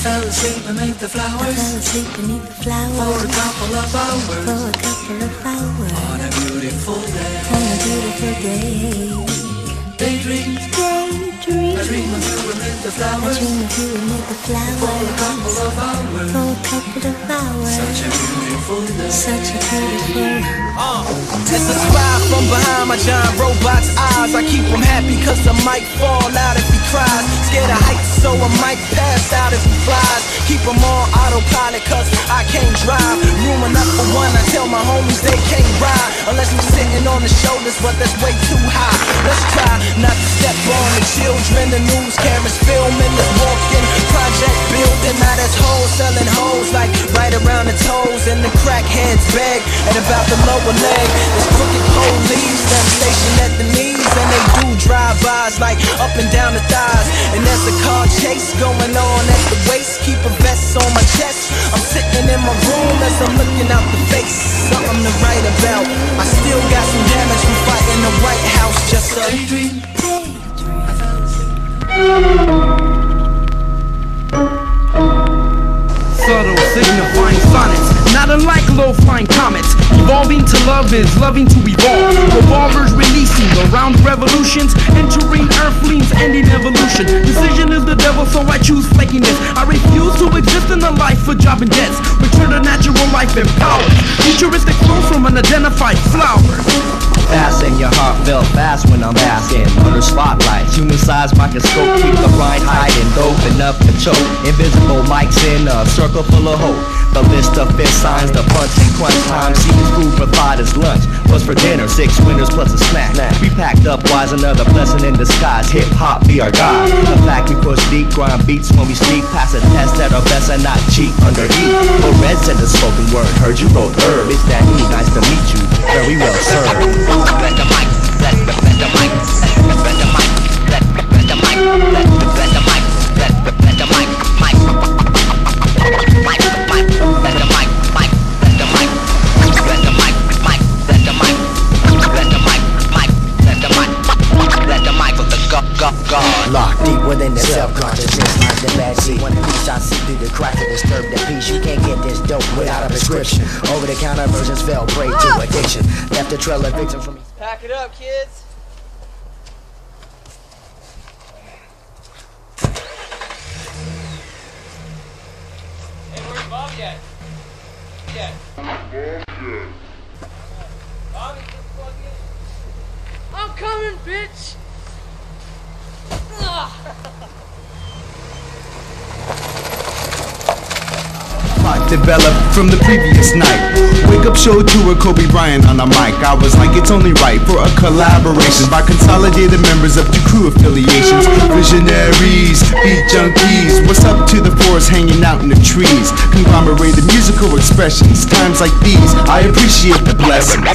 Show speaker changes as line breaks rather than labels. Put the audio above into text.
I fell asleep beneath the flowers.
I fell asleep beneath the flowers
for a couple of hours.
For a couple of hours
on a beautiful day.
On a beautiful day.
Daydream.
Daydream.
I dream of you amid the flowers.
I dream of you amid the flowers
for a couple of hours.
For a couple of hours.
Such a beautiful day.
Such a beautiful.
Uh, it's a spy from behind my giant robot's eyes. I keep him happy cause I might fall out if cries. Scared of heights, so I might pass out if he flies. Keep him on autopilot cause I can't drive. Room enough for one, I tell my homies they can't ride. Unless I'm sitting on the shoulders, but that's way too high. Let's try not to step on the children. The news cameras filming this walking project building. Now that's hoes selling hoes like right around the toes. And the crackheads beg at about the lower leg. There's crooked police that station at the knees. And they do drive-bys like up and down the thighs. And there's a car chase going on at the waist. Keep a vest on my chest. I'm sitting in my room as I'm looking out the face. Something to write about. I still got some damage from fighting the White House. Just a
daydream.
Subtle, signifying sonnets, not unlike low-flying comets. Evolving to love is loving to evolve. Around revolutions, entering earthlings, ending evolution. Decision is the devil, so I choose flakiness. I refuse to exist in a life for job and debts. Return to natural life and power. Futuristic flow from an identified flower.
Fast and your heart felt fast when I'm basking under spotlight. Human microscope, keep the rind hiding, dope up to choke. Invisible mics in a circle full of hope. The list of fist signs, the punch and crunch time. Seems food for thought is lunch. What's for dinner? Six winners plus a snack. We packed up wise, another blessing in disguise. Hip hop be our god. The fact we push deep, grind beats when we speak. Pass a test at our best and not cheat under heat. But Red said the spoken word. Heard you wrote herb. It's that E. Nice to meet you. Very well served.
Locked deep the self-consciousness, like the bad seed. When the peace I see through the crack to disturb the peace. You can't get this dope without a prescription. Over-the-counter versions fell prey to addiction. Left a trail of victims from.
Pack it up, kids. Hey, where's Bobby at? Yeah. Bobby, just plug in. I'm coming, bitch.
Developed from the previous night. Wake up show tour, Kobe Bryant on the mic. I was like, it's only right for a collaboration by consolidated members of two crew affiliations. Visionaries, beat junkies. What's up to the forest hanging out in the trees? Conglomerated musical expressions. Times like these, I appreciate the blessings.